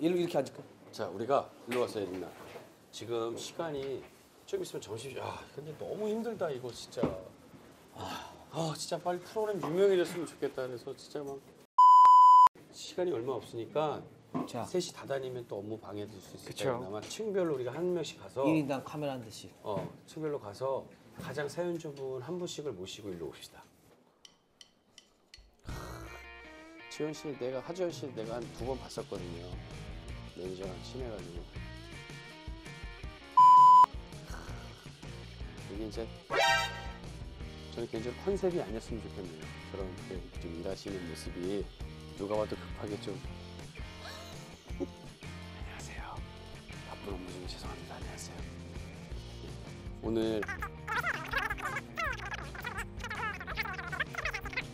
일로 이렇게 앉을까? 자 우리가 일로 왔어요 리나 지금 시간이 좀 있으면 점심 아 근데 너무 힘들다 이거 진짜 아, 아 진짜 빨리 프로그램 유명해졌으면 좋겠다 그래서 진짜 막 시간이 얼마 없으니까 자, 셋이 다 다니면 또 업무 방해될 수 있으니까 그쵸. 아마 층별로 우리가 한 명씩 가서 1인당 카메라 한 대씩. 어 층별로 가서 가장 사연주분 한 분씩을 모시고 일로 옵시다 지현 씨 내가 하지현 씨 내가 한 두 번 봤었거든요 매니저랑 친해가지고. 이게 이제 저는 개인적으로 컨셉이 아니었으면 좋겠네요. 저런 이렇게 좀 일하시는 모습이 누가 봐도 급하게 좀 안녕하세요. 바쁜 업무 중에 죄송합니다. 안녕하세요. 오늘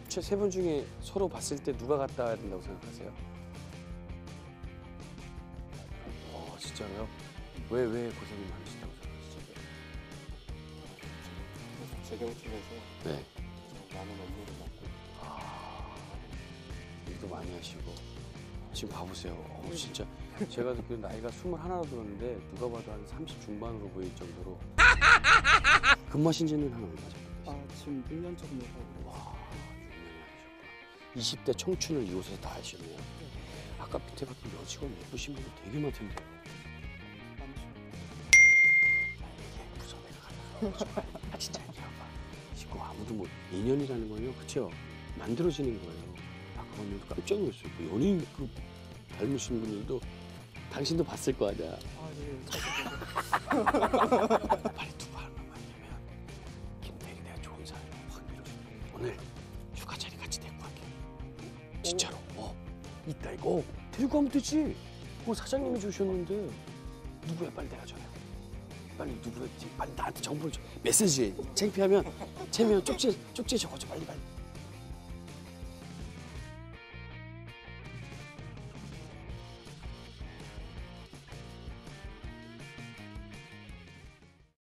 최세 분 중에 서로 봤을 때 누가 갔다 와야 된다고 생각하세요? 진짜로요? 왜 왜 고생이 많으시다고 생각하시죠? 재경팀에서 네 많은 업무를 맡고 일도 많이 하시고 지금 봐보세요. 어, 진짜 제가 그 나이가 21로 들었는데 누가 봐도 한 30 중반으로 보일 정도로 근무하신 지는 한 얼마 정도? 아 지금 1년 정도 하고 와, 6년이 하셨구나. 20대 청춘을 이곳에서 다 하시네요. 아까 밑에 봤던 여직원 예쁘신 분들 되게 많던데. 진짜 얘기해봐. 지금 아무도 뭐 인연이라는 건요, 그쵸? 만들어지는 거예요. 아까 오늘도 깜짝 놀랐어요. 그 연예인 그 닮으신 분들도 당신도 봤을 거 아니야. 아예 빨리 두고 하나만 만들면 김대리 내가 좋은 사람이 확 밀어줘. 오늘 휴가 자리 같이 데리고 갈게. 진짜로. 어. 이따 이거 데리고 가면 되지. 어, 사장님이 주셨는데 누구야 빨리 내가 전해. 빨리 누구였지? 빨리 나한테 정보를 줘. 메시지. 창피하면 채면 쪽지 쪽지 적어줘 빨리 빨리.